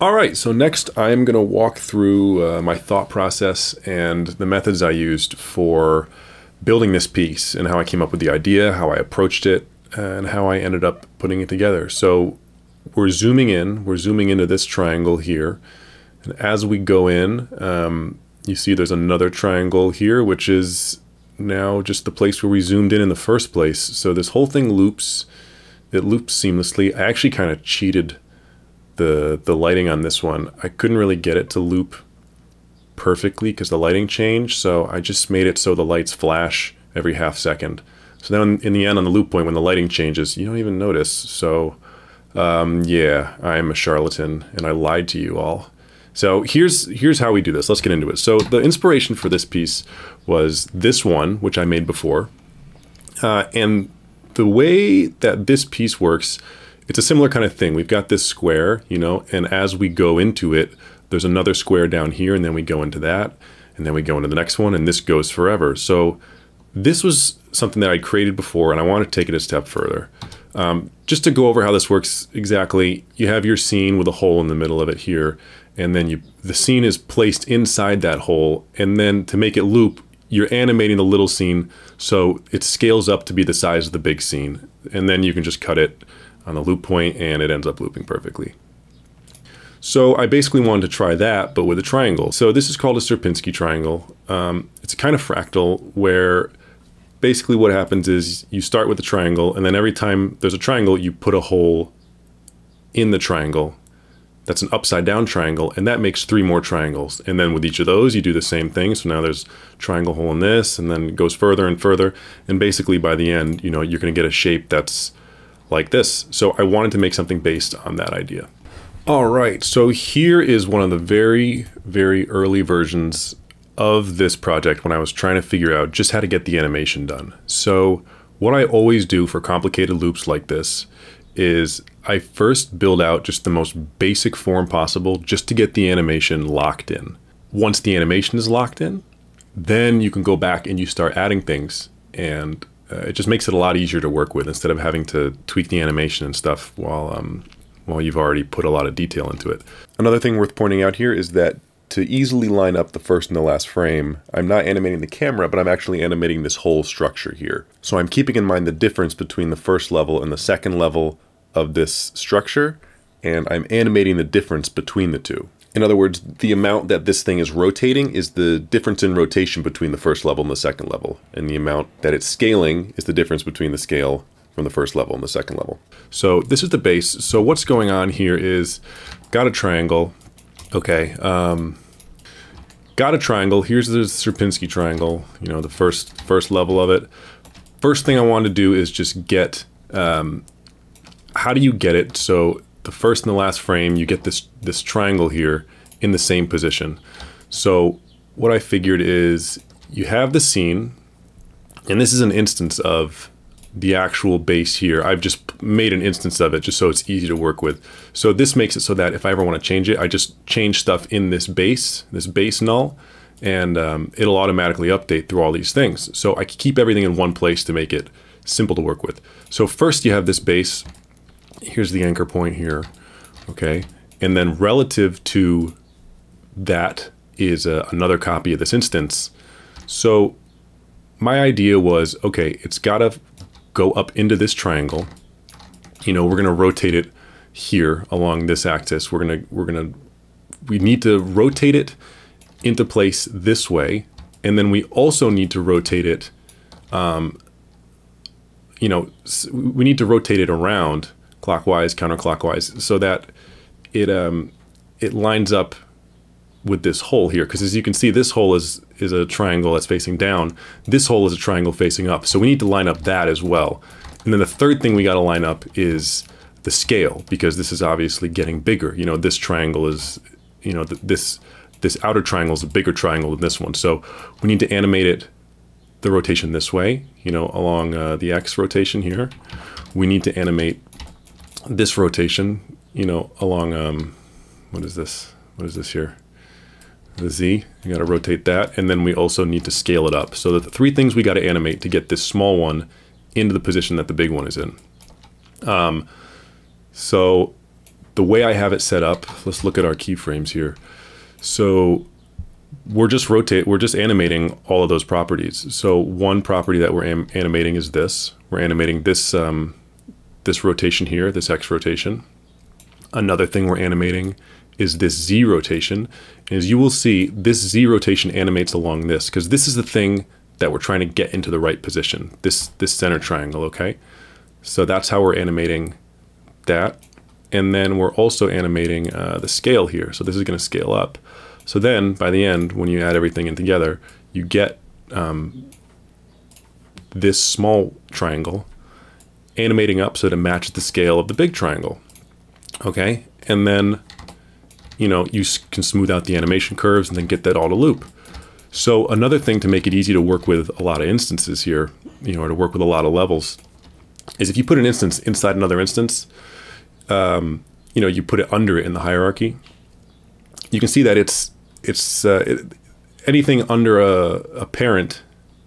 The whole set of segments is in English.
All right, so next I'm going to walk through uh, my thought process and the methods I used for building this piece and how I came up with the idea, how I approached it, and how I ended up putting it together. So we're zooming in, we're zooming into this triangle here. And as we go in, um, you see there's another triangle here, which is now just the place where we zoomed in in the first place. So this whole thing loops, it loops seamlessly. I actually kind of cheated the the lighting on this one. I couldn't really get it to loop perfectly because the lighting changed. So I just made it so the lights flash every half second. So then in the end on the loop point when the lighting changes, you don't even notice. So um, yeah, I'm a charlatan and I lied to you all. So here's here's how we do this. Let's get into it. So the inspiration for this piece was this one, which I made before. Uh, and the way that this piece works it's a similar kind of thing. We've got this square, you know, and as we go into it, there's another square down here, and then we go into that, and then we go into the next one, and this goes forever. So this was something that I created before, and I want to take it a step further. Um, just to go over how this works exactly, you have your scene with a hole in the middle of it here, and then you the scene is placed inside that hole, and then to make it loop, you're animating the little scene so it scales up to be the size of the big scene, and then you can just cut it on the loop point and it ends up looping perfectly. So I basically wanted to try that, but with a triangle. So this is called a Sierpinski triangle. Um, it's a kind of fractal where basically what happens is you start with a triangle and then every time there's a triangle, you put a hole in the triangle. That's an upside down triangle and that makes three more triangles. And then with each of those, you do the same thing. So now there's triangle hole in this and then it goes further and further. And basically by the end, you know, you're going to get a shape that's like this. So I wanted to make something based on that idea. All right, so here is one of the very, very early versions of this project when I was trying to figure out just how to get the animation done. So what I always do for complicated loops like this is I first build out just the most basic form possible just to get the animation locked in. Once the animation is locked in, then you can go back and you start adding things and uh, it just makes it a lot easier to work with instead of having to tweak the animation and stuff while um, while you've already put a lot of detail into it. Another thing worth pointing out here is that to easily line up the first and the last frame, I'm not animating the camera, but I'm actually animating this whole structure here. So I'm keeping in mind the difference between the first level and the second level of this structure, and I'm animating the difference between the two. In other words, the amount that this thing is rotating is the difference in rotation between the first level and the second level. And the amount that it's scaling is the difference between the scale from the first level and the second level. So this is the base. So what's going on here is got a triangle. Okay. Um, got a triangle. Here's the Sierpinski triangle, you know, the first first level of it. First thing I want to do is just get, um, how do you get it so the first and the last frame, you get this, this triangle here in the same position. So what I figured is you have the scene, and this is an instance of the actual base here. I've just made an instance of it just so it's easy to work with. So this makes it so that if I ever want to change it, I just change stuff in this base, this base null, and um, it'll automatically update through all these things. So I keep everything in one place to make it simple to work with. So first you have this base here's the anchor point here, okay? And then relative to that is a, another copy of this instance. So my idea was, okay, it's gotta go up into this triangle. You know, we're gonna rotate it here along this axis. We're gonna, we're gonna, we need to rotate it into place this way. And then we also need to rotate it, um, you know, we need to rotate it around clockwise, counterclockwise, so that it um, it lines up with this hole here. Because as you can see, this hole is is a triangle that's facing down. This hole is a triangle facing up. So we need to line up that as well. And then the third thing we got to line up is the scale, because this is obviously getting bigger. You know, this triangle is, you know, th this this outer triangle is a bigger triangle than this one. So we need to animate it the rotation this way, you know, along uh, the X rotation here. We need to animate this rotation, you know, along, um, what is this? What is this here? The Z, you got to rotate that. And then we also need to scale it up. So the three things we got to animate to get this small one into the position that the big one is in. Um, so the way I have it set up, let's look at our keyframes here. So we're just rotate, we're just animating all of those properties. So one property that we're animating is this. We're animating this um, this rotation here, this X rotation. Another thing we're animating is this Z rotation. And as you will see, this Z rotation animates along this because this is the thing that we're trying to get into the right position, this, this center triangle, okay? So that's how we're animating that. And then we're also animating uh, the scale here. So this is gonna scale up. So then by the end, when you add everything in together, you get um, this small triangle animating up so it matches the scale of the big triangle. Okay, and then you know you can smooth out the animation curves and then get that all to loop. So another thing to make it easy to work with a lot of instances here, you know, or to work with a lot of levels, is if you put an instance inside another instance, um, you know, you put it under it in the hierarchy. You can see that it's it's uh, it, anything under a, a parent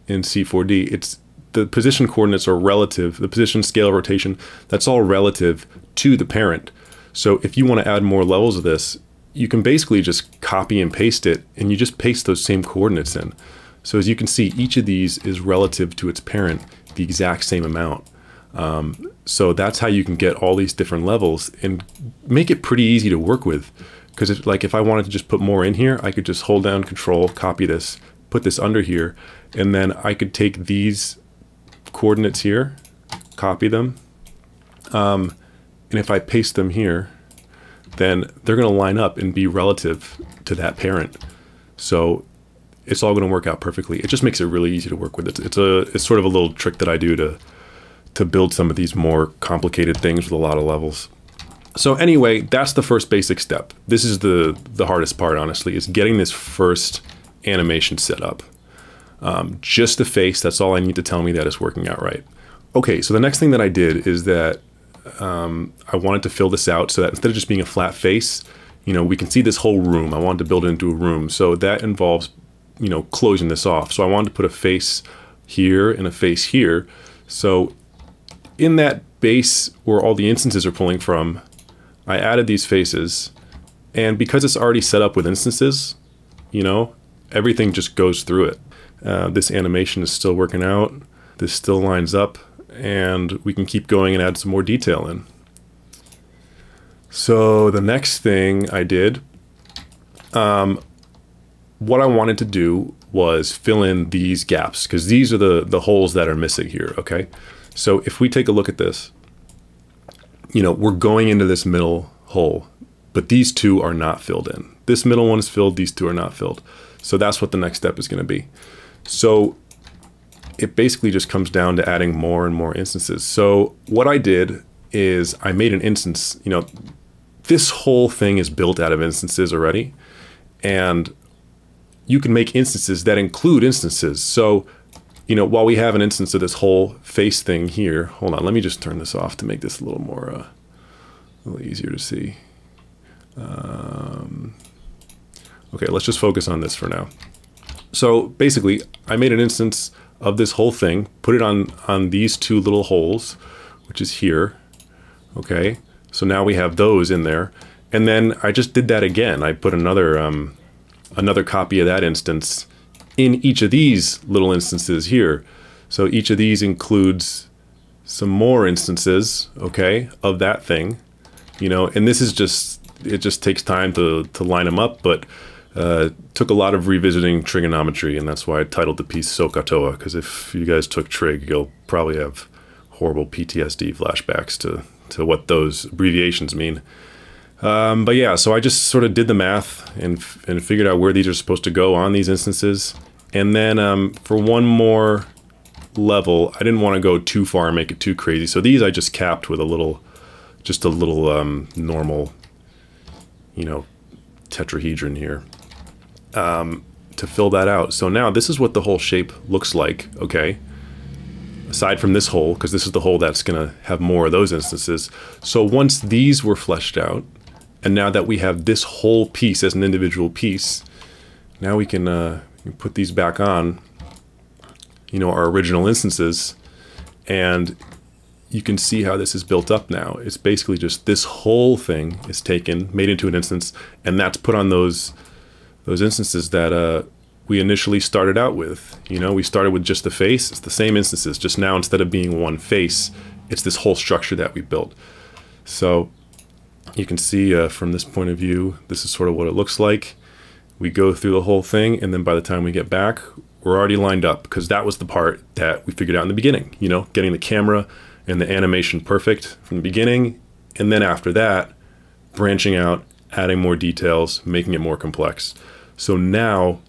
in C4D. It's the position coordinates are relative. The position, scale, rotation. That's all relative to the parent. So if you want to add more levels of this, you can basically just copy and paste it and you just paste those same coordinates in. So as you can see, each of these is relative to its parent, the exact same amount. Um, so that's how you can get all these different levels and make it pretty easy to work with. Because like if I wanted to just put more in here, I could just hold down control, copy this, put this under here, and then I could take these coordinates here, copy them, um, and if I paste them here, then they're going to line up and be relative to that parent. So it's all going to work out perfectly. It just makes it really easy to work with. It's, it's a it's sort of a little trick that I do to to build some of these more complicated things with a lot of levels. So anyway, that's the first basic step. This is the the hardest part, honestly, is getting this first animation set up. Um, just the face, that's all I need to tell me that it's working out right. Okay, so the next thing that I did is that um, I wanted to fill this out so that instead of just being a flat face, you know, we can see this whole room. I wanted to build it into a room. So that involves, you know, closing this off. So I wanted to put a face here and a face here. So in that base where all the instances are pulling from, I added these faces. And because it's already set up with instances, you know, everything just goes through it. Uh, this animation is still working out. This still lines up and we can keep going and add some more detail in. So the next thing I did, um, what I wanted to do was fill in these gaps because these are the, the holes that are missing here, okay? So if we take a look at this, you know, we're going into this middle hole, but these two are not filled in. This middle one is filled, these two are not filled. So that's what the next step is gonna be. So it basically just comes down to adding more and more instances. So what I did is I made an instance, you know, this whole thing is built out of instances already. And you can make instances that include instances. So, you know, while we have an instance of this whole face thing here, hold on, let me just turn this off to make this a little more, uh, a little easier to see. Um, okay, let's just focus on this for now. So basically, I made an instance of this whole thing, put it on, on these two little holes, which is here, okay? So now we have those in there. And then I just did that again. I put another, um, another copy of that instance in each of these little instances here. So each of these includes some more instances, okay, of that thing, you know, and this is just, it just takes time to, to line them up, but uh, took a lot of revisiting trigonometry, and that's why I titled the piece SOHCAHTOA, because if you guys took trig, you'll probably have horrible PTSD flashbacks to, to what those abbreviations mean. Um, but yeah, so I just sort of did the math and, and figured out where these are supposed to go on these instances. And then um, for one more level, I didn't want to go too far and make it too crazy. So these I just capped with a little, just a little um, normal, you know, tetrahedron here um, to fill that out. So now this is what the whole shape looks like, okay? Aside from this hole, because this is the hole that's going to have more of those instances. So once these were fleshed out, and now that we have this whole piece as an individual piece, now we can, uh, put these back on, you know, our original instances, and you can see how this is built up now. It's basically just this whole thing is taken, made into an instance, and that's put on those those instances that uh, we initially started out with. You know, we started with just the face. It's the same instances, just now instead of being one face, it's this whole structure that we built. So you can see uh, from this point of view, this is sort of what it looks like. We go through the whole thing, and then by the time we get back, we're already lined up because that was the part that we figured out in the beginning. You know, getting the camera and the animation perfect from the beginning, and then after that, branching out, adding more details, making it more complex. So now,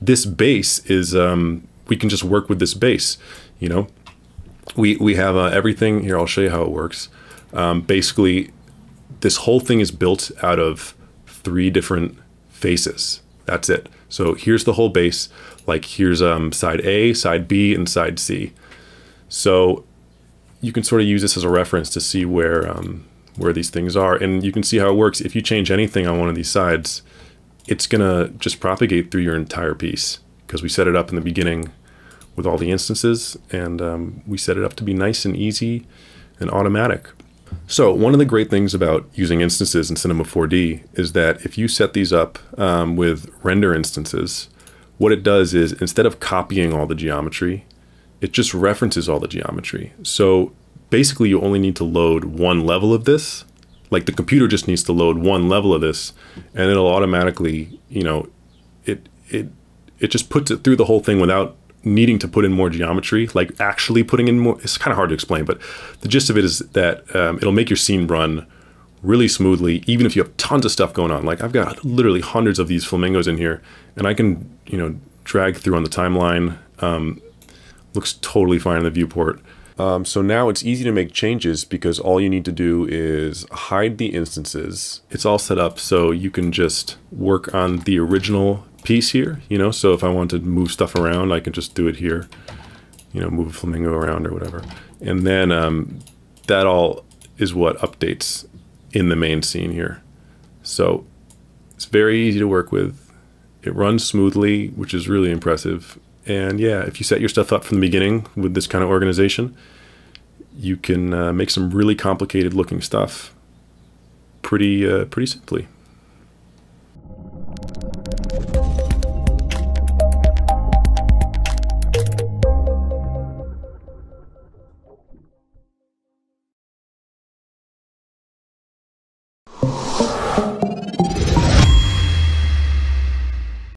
this base is um, we can just work with this base. You know, we we have uh, everything here. I'll show you how it works. Um, basically, this whole thing is built out of three different faces. That's it. So here's the whole base. Like here's um, side A, side B, and side C. So you can sort of use this as a reference to see where um, where these things are, and you can see how it works. If you change anything on one of these sides, it's gonna just propagate through your entire piece because we set it up in the beginning with all the instances, and um, we set it up to be nice and easy and automatic. So one of the great things about using instances in Cinema 4D is that if you set these up um, with render instances, what it does is instead of copying all the geometry, it just references all the geometry. So basically you only need to load one level of this. Like the computer just needs to load one level of this and it'll automatically, you know, it it it just puts it through the whole thing without needing to put in more geometry, like actually putting in more. It's kind of hard to explain, but the gist of it is that um, it'll make your scene run really smoothly, even if you have tons of stuff going on. Like I've got literally hundreds of these flamingos in here, and I can, you know, drag through on the timeline. Um, looks totally fine in the viewport. Um, so now it's easy to make changes because all you need to do is hide the instances. It's all set up so you can just work on the original piece here, you know, so if I want to move stuff around, I can just do it here, you know, move a flamingo around or whatever. And then um, that all is what updates in the main scene here. So it's very easy to work with. It runs smoothly, which is really impressive. And yeah, if you set your stuff up from the beginning with this kind of organization, you can uh, make some really complicated looking stuff pretty uh, pretty simply.